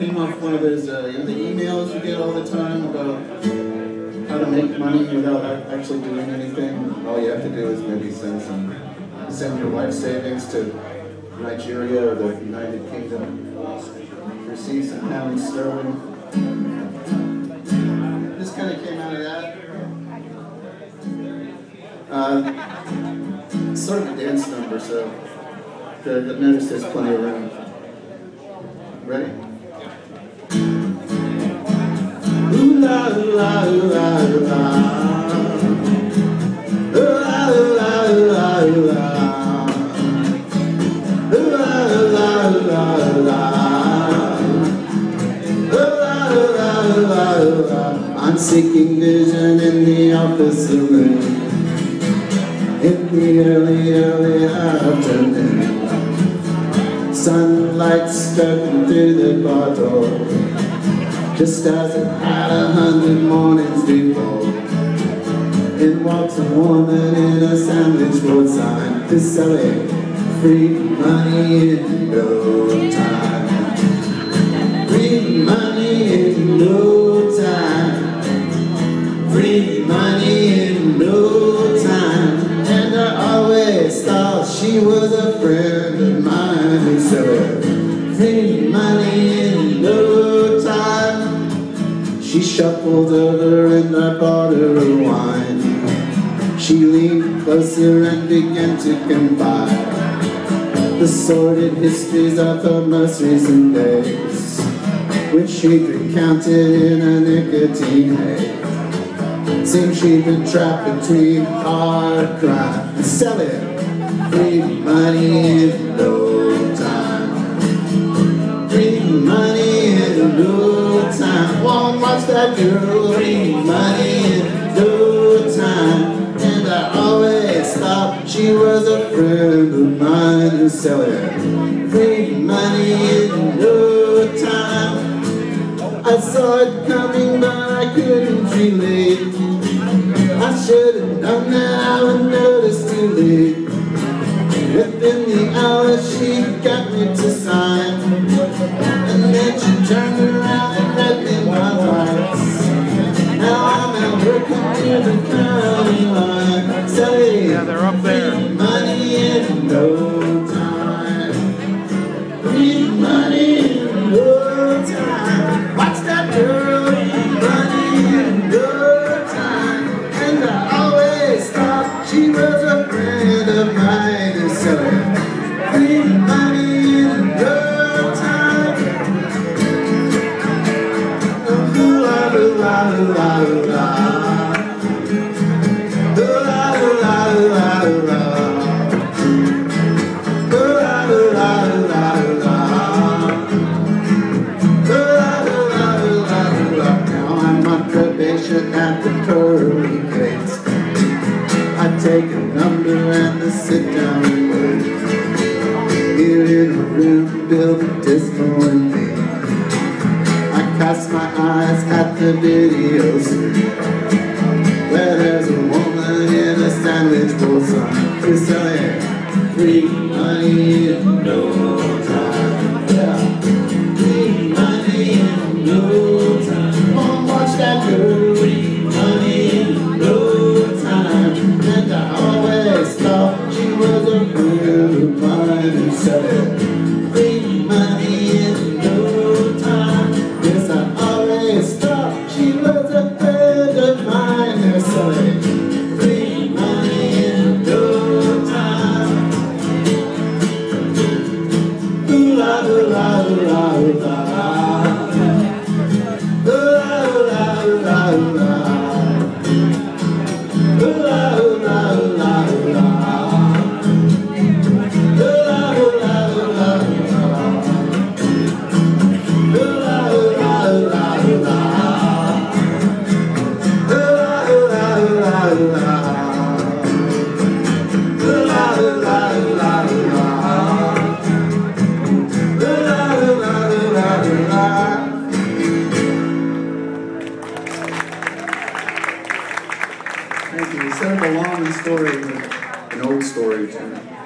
came off one of uh, you know, the emails you get all the time about how to make money without actually doing anything. All you have to do is maybe send some, send your life savings to Nigeria or the United Kingdom, receive some pounds sterling. This kind of came out of that. Uh, sort of a dance number, so uh, notice there's plenty of room. Ready? I'm seeking vision in the office saloon. In the early, early afternoon. Sunlight struck through the bottle Just as it had a hundred mornings before. In walks a woman in a sandwich board sign To sell it free money in no time. Free money in no time. Free money in no time. And I always thought she was a friend of mine. Said free money shuffled over and I bought her a wine. She leaned closer and began to confide the sordid histories of her most recent days, which she'd recounted in a nicotine haze. Seems she'd been trapped between hard crime and selling free money in no time. Free money in no Won't watch that girl. Free money in no time. And I always thought she was a friend of mine who sell it. Free money in no time. I saw it coming, but I couldn't relate. I should have known that I would notice too late. Within the hour take and a sit down word. Here in a room built dismal and mean I cast my eyes at the video screen Where there's a woman in a sandwich bowl sign Who's selling free money no Thank you. You said a long story, an old story too.